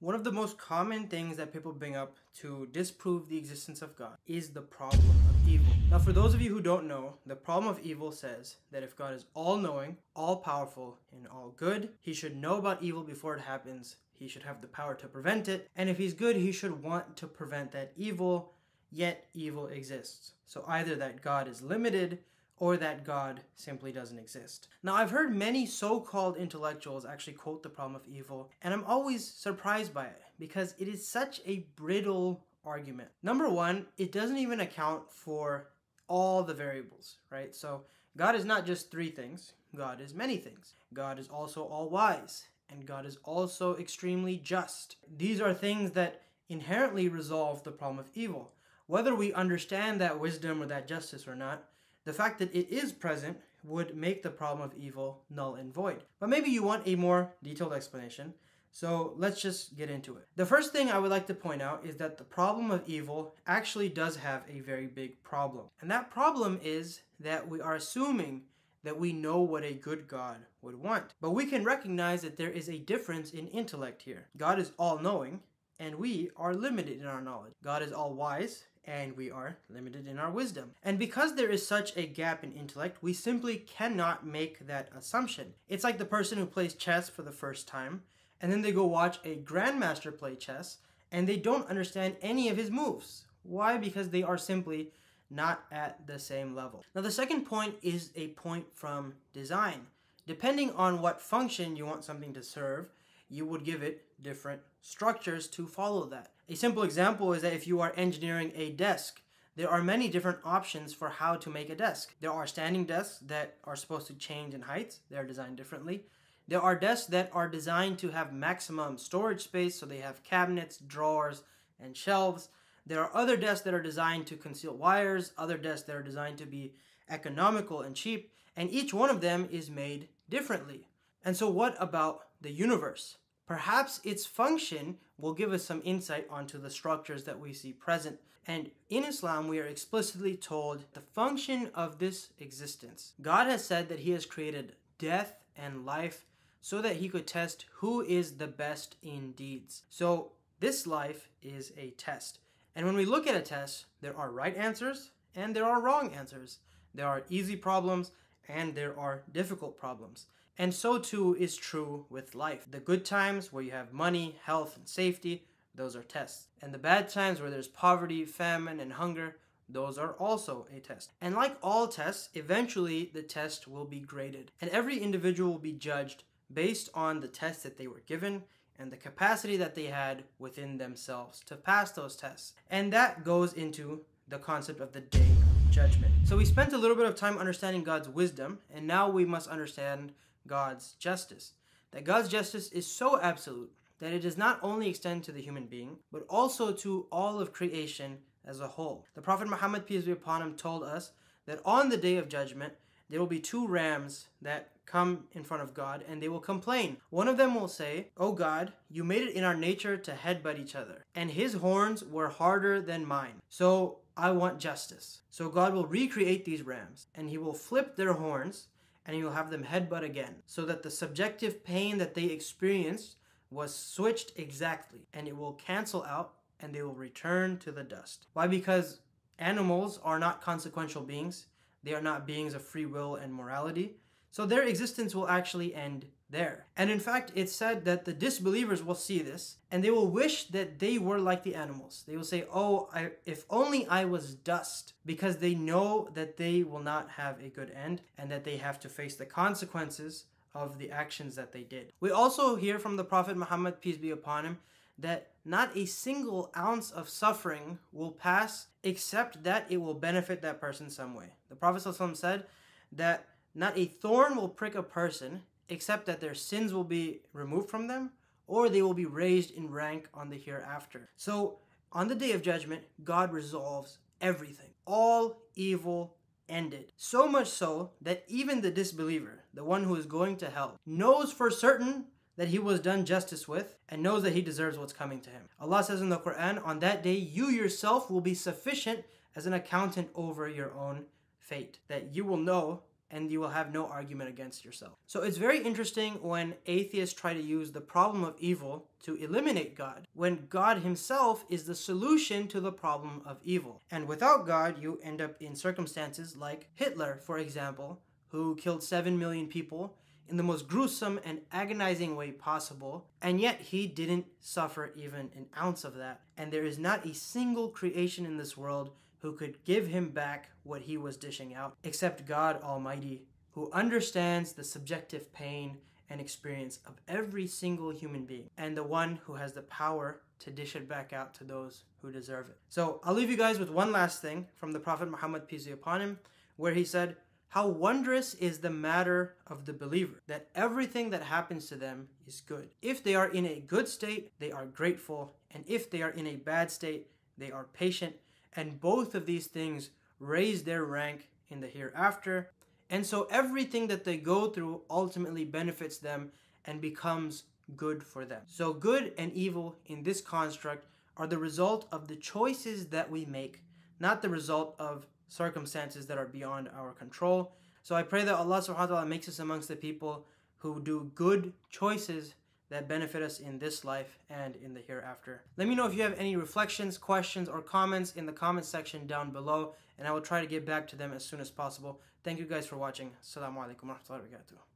One of the most common things that people bring up to disprove the existence of God is the problem of evil. Now, for those of you who don't know, the problem of evil says that if God is all knowing, all powerful, and all good, he should know about evil before it happens. He should have the power to prevent it. And if he's good, he should want to prevent that evil, yet evil exists. So either that God is limited or that God simply doesn't exist. Now, I've heard many so called intellectuals actually quote the problem of evil, and I'm always surprised by it because it is such a brittle argument. Number one, it doesn't even account for all the variables, right? So, God is not just three things, God is many things. God is also all wise, and God is also extremely just. These are things that inherently resolve the problem of evil. Whether we understand that wisdom or that justice or not, the fact that it is present would make the problem of evil null and void. But maybe you want a more detailed explanation, so let's just get into it. The first thing I would like to point out is that the problem of evil actually does have a very big problem. And that problem is that we are assuming that we know what a good God would want. But we can recognize that there is a difference in intellect here. God is all knowing, and we are limited in our knowledge. God is all wise, and we are limited in our wisdom. And because there is such a gap in intellect, we simply cannot make that assumption. It's like the person who plays chess for the first time, and then they go watch a grandmaster play chess, and they don't understand any of his moves. Why? Because they are simply not at the same level. Now, the second point is a point from design. Depending on what function you want something to serve, you would give it different structures to follow that. A simple example is that if you are engineering a desk, there are many different options for how to make a desk. There are standing desks that are supposed to change in height, they are designed differently. There are desks that are designed to have maximum storage space, so they have cabinets, drawers, and shelves. There are other desks that are designed to conceal wires, other desks that are designed to be economical and cheap, and each one of them is made differently. And so, what about the universe? Perhaps its function will give us some insight onto the structures that we see present. And in Islam, we are explicitly told the function of this existence. God has said that He has created death and life so that He could test who is the best in deeds. So, this life is a test. And when we look at a test, there are right answers and there are wrong answers. There are easy problems and there are difficult problems. And so too is true with life. The good times where you have money, health, and safety, those are tests. And the bad times where there's poverty, famine, and hunger, those are also a test. And like all tests, eventually the test will be graded. And every individual will be judged based on the test that they were given and the capacity that they had within themselves to pass those tests. And that goes into the concept of the day of judgment. So we spent a little bit of time understanding God's wisdom, and now we must understand God's justice. That God's justice is so absolute that it does not only extend to the human being, but also to all of creation as a whole. The Prophet Muhammad, peace be upon him, told us that on the day of judgment, there will be two rams that come in front of God and they will complain. One of them will say, Oh God, you made it in our nature to headbutt each other, and his horns were harder than mine. So I want justice. So God will recreate these rams and he will flip their horns and you'll have them headbutt again so that the subjective pain that they experienced was switched exactly and it will cancel out and they will return to the dust. Why? Because animals are not consequential beings, they are not beings of free will and morality. So their existence will actually end there. And in fact, it's said that the disbelievers will see this and they will wish that they were like the animals. They will say, Oh, I, if only I was dust, because they know that they will not have a good end and that they have to face the consequences of the actions that they did. We also hear from the Prophet Muhammad, peace be upon him, that not a single ounce of suffering will pass except that it will benefit that person some way. The Prophet said that not a thorn will prick a person except that their sins will be removed from them or they will be raised in rank on the hereafter. So, on the day of judgment, God resolves everything. All evil ended. So much so that even the disbeliever, the one who is going to hell, knows for certain that he was done justice with and knows that he deserves what's coming to him. Allah says in the Quran, on that day, you yourself will be sufficient as an accountant over your own fate. That you will know and you will have no argument against yourself. So it's very interesting when atheists try to use the problem of evil to eliminate God, when God Himself is the solution to the problem of evil. And without God, you end up in circumstances like Hitler, for example, who killed 7 million people in the most gruesome and agonizing way possible, and yet he didn't suffer even an ounce of that. And there is not a single creation in this world who could give him back what he was dishing out, except God Almighty, who understands the subjective pain and experience of every single human being, and the one who has the power to dish it back out to those who deserve it. So I'll leave you guys with one last thing from the Prophet Muhammad, peace be upon him, where he said, how wondrous is the matter of the believer, that everything that happens to them is good. If they are in a good state, they are grateful, and if they are in a bad state, they are patient, and both of these things raise their rank in the hereafter. And so everything that they go through ultimately benefits them and becomes good for them. So good and evil in this construct are the result of the choices that we make, not the result of circumstances that are beyond our control. So I pray that Allah subhanahu wa ta'ala makes us amongst the people who do good choices that benefit us in this life and in the hereafter. Let me know if you have any reflections, questions, or comments in the comment section down below, and I will try to get back to them as soon as possible. Thank you guys for watching. Assalamu alaikum wa rahmatullahi wa barakatuh.